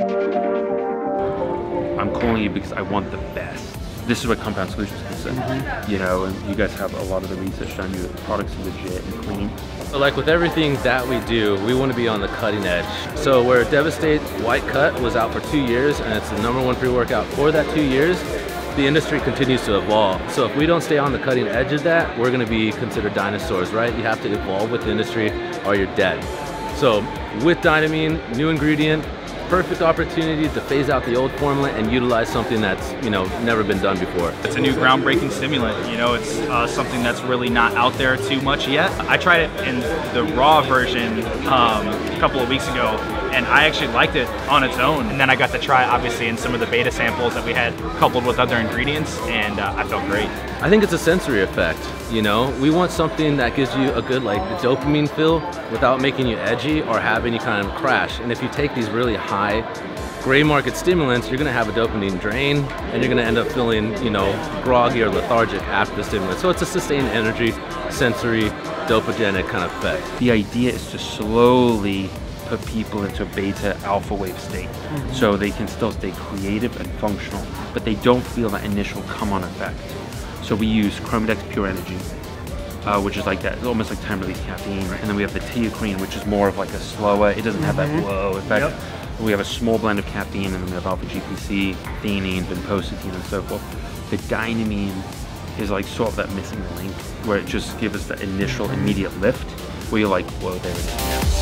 I'm calling you because I want the best. This is what Compound Solutions is mm-hmm. You know, and you guys have a lot of the research done. Your products are legit and clean. So like with everything that we do, we want to be on the cutting edge. So where Devastate White Cut was out for two years and it's the number one pre-workout for that two years, the industry continues to evolve. So if we don't stay on the cutting edge of that, we're gonna be considered dinosaurs, right? You have to evolve with the industry or you're dead. So with Dynamine, new ingredient, perfect opportunity to phase out the old formula and utilize something that's you know never been done before. It's a new groundbreaking stimulant. You know, it's uh, something that's really not out there too much yet. I tried it in the raw version um, couple of weeks ago, and I actually liked it on its own. And then I got to try, obviously, in some of the beta samples that we had coupled with other ingredients, and uh, I felt great. I think it's a sensory effect. You know, we want something that gives you a good like dopamine feel without making you edgy or have any kind of crash. And if you take these really high gray market stimulants, you're gonna have a dopamine drain and you're gonna end up feeling, you know, groggy or lethargic after the stimulant. So it's a sustained energy, sensory, dopogenic kind of effect. The idea is to slowly put people into a beta alpha wave state mm -hmm. so they can still stay creative and functional, but they don't feel that initial come on effect. So we use Chromadex Pure Energy, uh, which is like that, almost like time release caffeine. And then we have the TeaCrine, which is more of like a slower, it doesn't have that mm-hmm. whoa effect. Yep. We have a small blend of caffeine, and then we have alpha GPC, theanine, vinpocetine, and so forth. The Dynamine is like sort of that missing link where it just gives us that initial immediate lift where you're like, whoa, there it is.